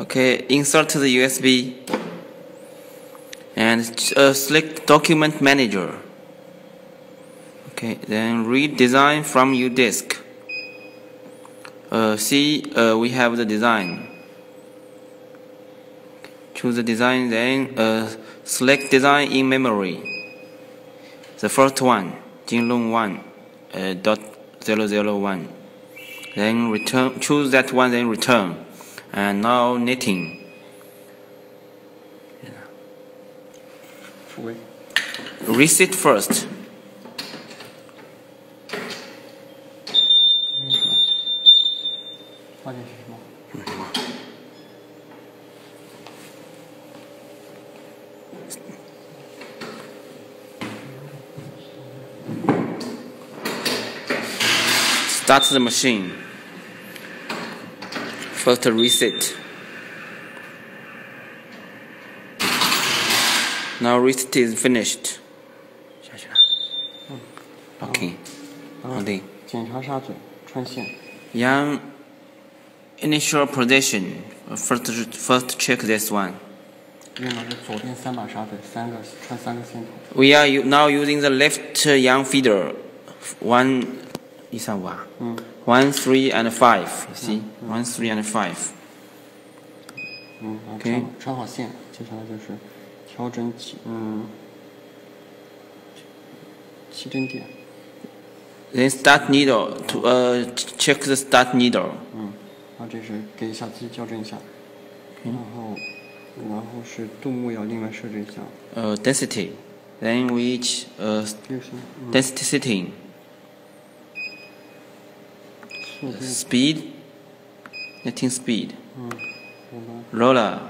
Okay, insert the USB and uh, select document manager. Okay, then read design from your disk. Uh, see, uh, we have the design. Choose the design, then uh, select design in memory. The first one, Jinlong 1 uh, dot 001. Then return, choose that one, then return and now knitting reset first Start the machine first reset. Now reset is finished. Okay. Yang initial position. First, first check this one. We are now using the left uh, yarn feeder. One, 一三五啊。嗯。One, three, and five. You see, one, three, and five. 嗯，然后 OK 穿穿好线，接下来就是调整起，嗯，起针点， Then start needle to uh check the start needle. 嗯，然后这是给下机校正一下，然后然后是镀木要另外设置一下， Uh, density. Then which uh 六十，嗯， density setting. Speed, Letting speed. Roller.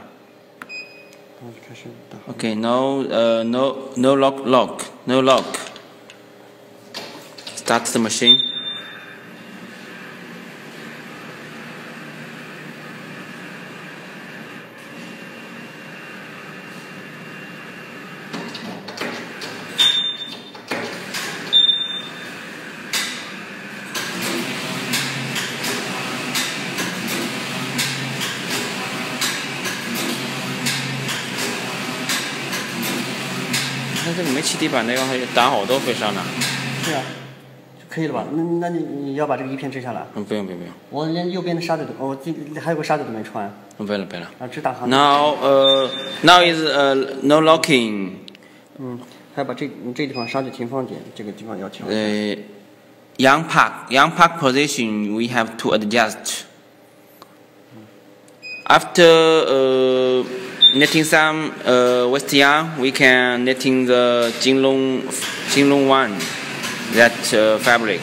Okay, no, uh, no, no lock, lock, no lock. Start the machine. 那这个煤气地板那个还有打好多回上呢。是啊，就可以了吧？那那你你要把这个一片摘下来。嗯，不用不用不用，我连右边的沙子都，哦，这还有个沙子都没穿，嗯不用了不用了。啊，只打行。Now uh now is uh no locking. 嗯，还要把这你这地方沙子停放点，这个地方要调。The young park young park position we have to adjust. After uh, knitting some uh, waste yarn, we can knitting the Jinlong Jinlong one, that uh, fabric.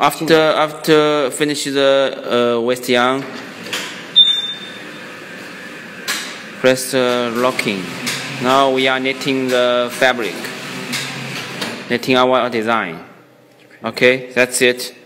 after after finish the uh, waste yarn, press uh, locking. Now we are knitting the fabric, knitting our design. Okay, that's it.